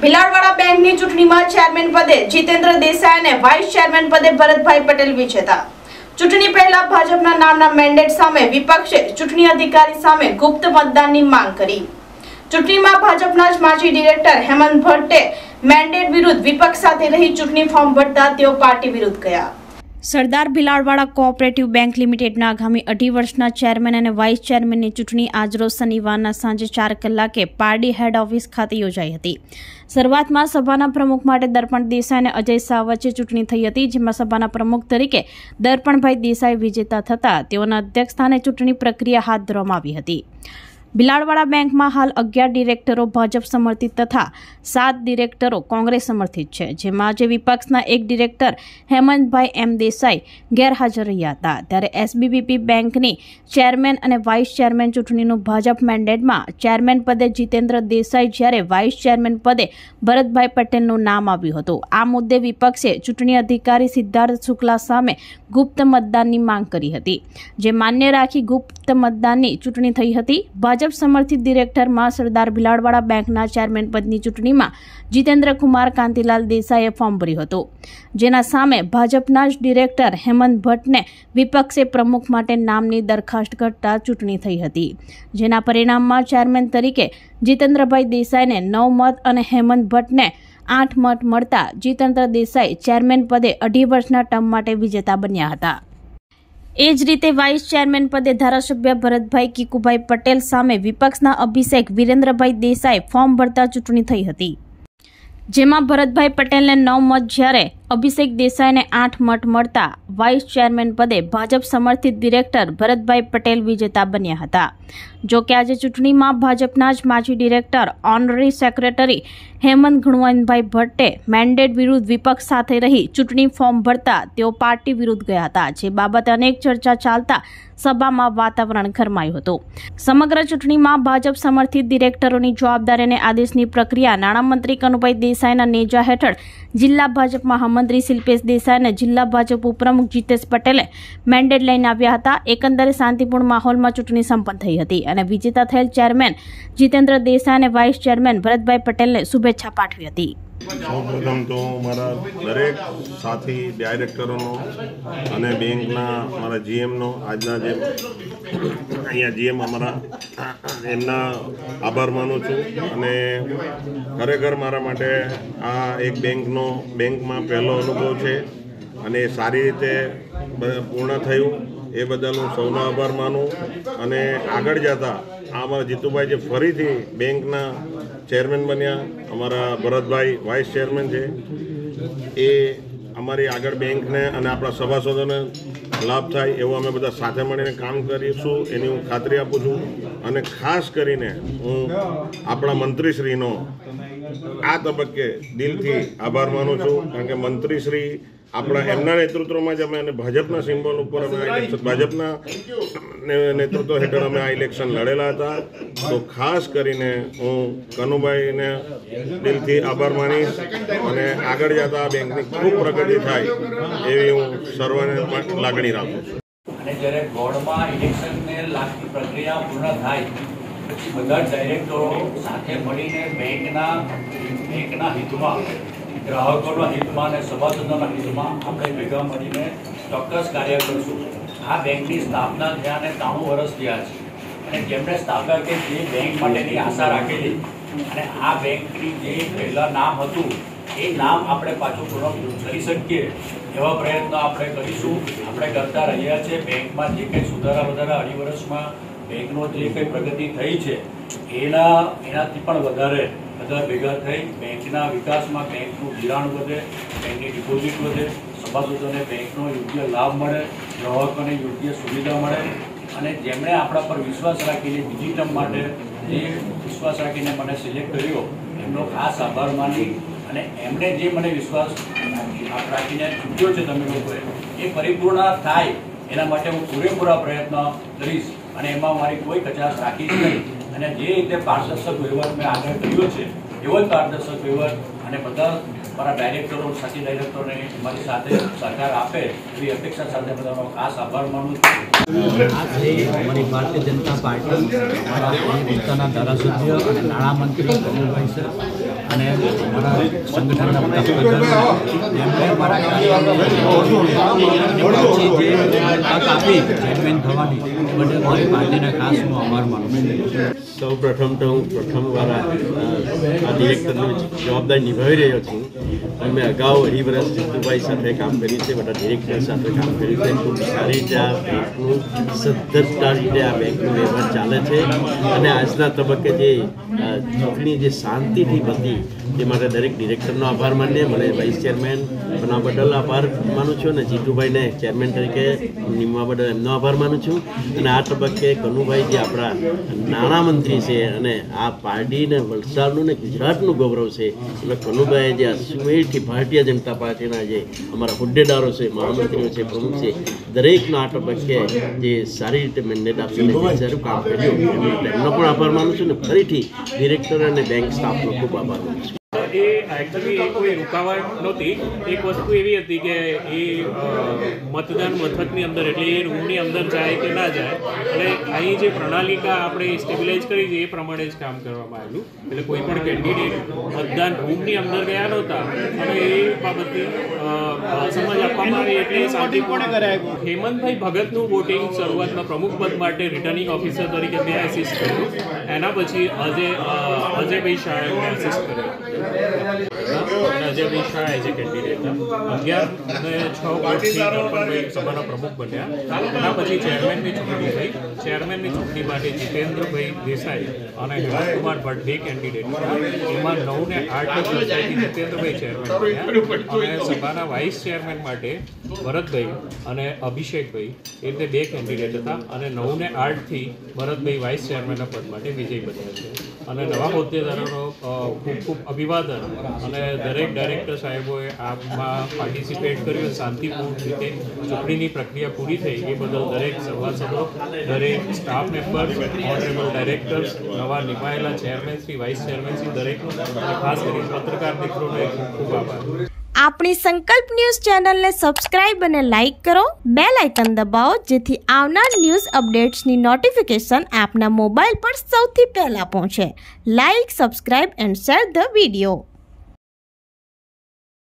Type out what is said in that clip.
ભિલાડવાડા બેંકની ચૂંટણીમાં ચેરમેન પદે જીતેન્દ્ર દેસાઈ અને વાઇસ ચેરમેન પદે ભરતભાઈ પટેલ વિજેતા. ચૂંટણી પહેલા ભાજપના નામના મેન્ડેટ સામે વિપક્ષે ચૂંટણી અધિકારી સામે ગુપ્ત મતદાનની માંગ કરી. ચૂંટણીમાં ભાજપના જ માજી ડિરેક્ટર હેમંત ભટ્ટે મેન્ડેટ વિરુદ્ધ વિપક્ષ સાથે રહી ચૂંટણી ફોર્મ ભરતા તેઓ પાર્ટી વિરુદ્ધ ગયા. સરદાર ભિલાડવાડા કોઓપરેટિવ બેંક લિમિટેડના આગામી અઢી વર્ષના ચેરમેન અને વાઇસ ચેરમેનની ચૂંટણી આજરોજ શનિવારના સાંજે ચાર કલાકે પારડી હેડ ઓફિસ ખાતે યોજાઈ હતી. શરૂઆતમાં સભાના પ્રમુખ માટે દર્પણ દેસાઈ અને અજય શાહ વચ્ચે ચૂંટણી થઈ હતી, જેમાં સભાના પ્રમુખ તરીકે દર્પણભાઈ દેસાઈ વિજેતા થતા તેઓના અધ્યક્ષસ્થાને ચૂંટણી પ્રક્રિયા હાથ ધરવામાં આવી હતી. ભિલાડવાડા બેંકમાં હાલ અગિયાર ડિરેક્ટરો ભાજપ સમર્થિત તથા સાત ડિરેક્ટરો કોંગ્રેસ સમર્થિત છે, જેમાં આજે વિપક્ષના એક ડિરેક્ટર હેમંતભાઈ એમ દેસાઈ ગેરહાજર રહ્યા હતા. ત્યારે એસબીબીપી બેંકની ચેરમેન અને વાઇસ ચેરમેન ચૂંટણીનું ભાજપ મેન્ડેટમાં ચેરમેન પદે જીતેન્દ્ર દેસાઈ જ્યારે વાઇસ ચેરમેન પદે ભરતભાઈ પટેલનું નામ આવ્યું હતું. આ મુદ્દે વિપક્ષે ચૂંટણી અધિકારી સિદ્ધાર્થ શુક્લા સામે ગુપ્ત મતદાનની માંગ કરી હતી. જે માન્ય રાખી ગુપ્ત મતદાનની ચૂંટણી થઈ હતી, ભાજપ સમર્થિત ડિરેક્ટરમાં સરદાર ભિલાડવાડા બેંકના ચેરમેન પદની ચૂંટણીમાં જીતેન્દ્ર કુમાર કાંતિલાલ દેસાઈએ ફોર્મ ભર્યું હતું. જેના સામે ભાજપના જ ડિરેક્ટર હેમંત ભટ્ટને વિપક્ષે પ્રમુખ માટે નામની દરખાસ્ત કરતા ચૂંટણી થઈ હતી. જેના પરિણામમાં ચેરમેન તરીકે જીતેન્દ્રભાઈ દેસાઈને નવ મત અને હેમંત ભટ્ટને આઠ મત મળતા જીતેન્દ્ર દેસાઈ ચેરમેન પદે અઢી વર્ષના ટર્મ માટે વિજેતા બન્યા હતા. એ જ રીતે વાઇસ ચેરમેન પદે ધારાસભ્ય ભરતભાઈ કીકુભાઈ પટેલ સામે વિપક્ષના અભિષેક વિરેન્દ્રભાઈ દેસાઈ ફોર્મ ભરતા ચૂંટણી થઈ હતી. જેમાં ભરતભાઈ પટેલને નવ મત જ્યારે અભિષેક દેસાઈને આઠ મત મળતા વાઇસ ચેરમેન પદે ભાજપ સમર્થિત ડિરેક્ટર ભરતભાઈ પટેલ વિજેતા બન્યા હતા. જો કે આજે ચૂંટણીમાં ભાજપના જ માજી director honorary secretary Hemant Gunvantbhai ભટ્ટે મેન્ડેટ વિરુદ્ધ વિપક્ષ સાથે રહી ચૂંટણી ફોર્મ ભરતા તેઓ પાર્ટી વિરુદ્ધ ગયા હતા, જે બાબતે અનેક ચર્ચા ચાલતા સભામાં વાતાવરણ ગરમાયું હતું. સમગ્ર ચૂંટણીમાં ભાજપ સમર્થિત ડિરેક્ટરોની જવાબદારી અને આદેશની પ્રક્રિયા નાણામંત્રી કનુભાઈ દેસાઈના નેજા હેઠળ જિલ્લા ભાજપ મહામંત્રી શિલ્પેશ દેસાઈ અને જિલ્લા ભાજપ ઉપપ્રમુખ જીતેશ પટેલે મેન્ડેટ લઈને આવ્યા હતા. એકંદરે શાંતિપૂર્ણ માહોલમાં ચૂંટણી સંપન્ન થઈ હતી અને વિજેતા થયેલ ચેરમેન જીતેન્દ્ર દેસાઈ અને વાઇસ ચેરમેન ભરતભાઈ પટેલને શુભેચ્છા પાઠવી હતી. સૌપ્રથમ તો મારા દરેક સાથી, ડાયરેક્ટરોનો અને બેંકના, મારા જીએમનો આજના જે અહીંયા જીએમ અમારા એમના આભાર માનું છું અને ખરેખર મારા માટે આ એક બેંકનો બેંકમાં પહેલો અનુભવ છે અને સારી રીતે પૂર્ણ થયું. એ બદલ હું સૌનો આભાર માનું અને આગળ જતા આ અમારા જીતુભાઈ જે ફરીથી બેંકના ચેરમેન બન્યા, અમારા ભરતભાઈ વાઇસ ચેરમેન છે, એ અમારી આગળ બેંકને અને આપણા સભાસદોને લાભ થાય એવું અમે બધા સાથે મળીને કામ કરીશું, એની હું ખાતરી આપું છું. અને ખાસ કરીને હું આપણા મંત્રીશ્રીનો આ તબક્કે દિલથી આભાર માનું છું. કારણ કે મંત્રીશ્રી આપણા એમના નેતૃત્વમાં જ અમે અને ભાજપના સિમ્બોલ ઉપર અમે ભાજપના નેતૃત્વ હેઠળ અમે આ ઇલેક્શન લડેલા હતા. તો ખાસ કરીને હું કનુભાઈને દિલથી આભાર માનીશ અને આગળ જતા બેંકની ખૂબ પ્રગતિ થાય એવી હું સર્વને લાગણી રાખું છું. અને જ્યારે બોર્ડમાં ઇલેક્શનને લાગતી પ્રક્રિયા પૂર્ણ થાય બધા ડાયરેક્ટરો સાથે મળીને બેંકના બેંકના હિતમાં, ગ્રાહકોના હિતમાં અને સભાસદોના હિતમાં આપણે ભેગા મળીને ચોક્કસ કાર્ય કરશું. આ બેંકની સ્થાપના થયા અને ત્રાણું વર્ષ થયા છે. અને જેમણે સ્થાપના કે જે બેંક માટેની આશા રાખેલી. અને આ બેંકની જે પહેલાં નામ હતું, એ નામ આપણે પાછું પૂર્ણ કરી શકીએ એવા પ્રયત્નો આપણે કરીશું. આપણે કરતા રહ્યા છે બેંકમાં જે કંઈ સુધારા વધારા અઢી વર્ષમાં બેંકનો જે કંઈ પ્રગતિ થઈ છે, એના, એનાથી પણ વધારે બધા ભેગા થઈ બેંકના વિકાસમાં બેંકનું ધિરાણ વધે, બેંકની ડિપોઝિટ વધે સભાસદોને બેંકનો યોગ્ય લાભ મળે, ગ્રાહકોને યોગ્ય સુવિધા મળે અને જેમણે આપણા પર વિશ્વાસ રાખીને બીજી ટર્મ માટે જે વિશ્વાસ રાખીને મને સિલેક્ટ કર્યો, એમનો ખાસ આભાર માની અને એમણે જે મને વિશ્વાસ રાખીને ચૂક્યો છે તમે લોકોએ, એ પરિપૂર્ણ થાય એના માટે હું પૂરેપૂરા પ્રયત્ન કરીશ. અને એમાં મારી કોઈ કચાશ રાખીશ નહીં. અને જે રીતે પારદર્શક વહીવટ મેં આગળ કર્યો છે, એવો જ પારદર્શક વહીવટ અને બધા મારા ડાયરેક્ટરો સાથી ડાયરેક્ટરોને મારી સાથે સરકાર આપે, એવી અપેક્ષા સાથે બધાનો ખાસ આભાર માનું છું. આજે ભારતીય જનતા પાર્ટી અહીં ધારાસભ્ય અને નાણામંત્રી કમલભાઈ સર અને સંગઠનના મારી માનું સૌ પ્રથમ તો હું પ્રથમવાર આ ડિરેક્ટરની જવાબદારી નિભાવી રહ્યો છું. અને મેં અગાઉ અઢી વર્ષ જીતુભાઈ સાથે કામ કર્યું છે, બધા ડિરેક્ટર સાથે કામ કર્યું છે. ખૂબ સારી રીતે આ બેંકનું સદ્ધરતા રીતે આ બેંકનો વ્યવહાર ચાલે છે. અને આજના તબક્કે જે ચૂંટણી જે શાંતિથી બધી તે માટે દરેક ડિરેક્ટરનો આભાર માનીએ. મને વાઇસ ચેરમેન બનવા બદલ આભાર માનું છું અને જીતુભાઈને ચેરમેન તરીકે નિમવા બદલ એમનો આભાર માનું છું. અને આ તબક્કે કનુભાઈ જે આપણા નાણામંત્રી છે અને આ પાર્ટીને વલસાડનું ને ગુજરાતનું ગૌરવ છે, એટલે કનુભાઈએ જે આ સુમેરથી ભારતીય જનતા પાર્ટીના જે અમારા હોદ્દેદારો છે, મહામંત્રીઓ છે, પ્રમુખ છે દરેકનો આ તબક્કે જે સારી રીતે મેન્ડેટ આપીને સારું કામ કર્યું એમનો એમનો પણ આભાર માનું છું ને ફરીથી ડિરેક્ટર અને બેંક સ્ટાફનો ખૂબ આભાર માનું છું. એ એકચ્યુઅલી કોઈ રૂકાવટ નહોતી. એક વસ્તુ એવી હતી કે એ મતદાન મથકની અંદર એટલે એ રૂમની અંદર જાય કે ના જાય અને અહીં જે પ્રણાલિકા આપણે સ્ટેબિલાઇઝ કરી છે એ પ્રમાણે જ કામ કરવામાં આવેલું. એટલે કોઈ પણ કેન્ડિડેટ મતદાન રૂમની અંદર ગયા નહોતા અને એ બાબતે સમજ આપવામાં આવી એટલે શાંતિપૂર્ણ હેમંતભાઈ ભગતનું વોટિંગ શરૂઆતમાં પ્રમુખ પદ માટે રિટર્નિંગ ઓફિસર તરીકે મેં એસિસ્ટ કર્યું. એના પછી અજય અજયભાઈ શાહે એસિસ્ટ કર્યો. અજયભાઈ શાહ એઝ એ અગિયાર અને છ વોટથી સભાના પ્રમુખ બન્યા એના પછી ચેરમેનની ચૂંટણી થઈ ચેરમેનની ચૂંટણી માટે જીતેન્દ્રભાઈ દેસાઈ અને હેમંતકુમાર ભટ્ટ બે કેન્ડિડેટ એમાં નવ ને ચેરમેન અને સભાના વાઇસ ચેરમેન માટે ભરતભાઈ અને અભિષેકભાઈ એ રીતે બે કેન્ડિડેટ હતા અને નવ ને આઠથી ભરતભાઈ વાઇસ ચેરમેનના પદ માટે વિજય બન્યા છે અને નવા હોદ્દેદારોનો ખૂબ ખૂબ અભિવાદન. અને દરેક ડાયરેક્ટર સાહેબોએ આમાં પાર્ટિસિપેટ કર્યું શાંતિપૂર્ણ રીતે ચૂંટણીની પ્રક્રિયા પૂરી થઈ એ બદલ દરેક સભાસદો, દરેક સ્ટાફ મેમ્બર્સ ઓનરેબલ ડાયરેક્ટર્સ નવા નિમાયેલા ચેરમેનશ્રી વાઇસ ચેરમેનશ્રી દરેકનો ખાસ કરીને પત્રકાર મિત્રોનો ખૂબ ખૂબ આભાર. આપણી સંકલ્પ ન્યૂઝ ચેનલને સબસ્ક્રાઇબ અને લાઇક કરો. બે લાઇકન દબાવો, જેથી આવનાર ન્યૂઝ અપડેટ્સની નોટિફિકેશન આપના મોબાઈલ પર સૌથી પહેલાં પહોંચે. Like, subscribe and share the video.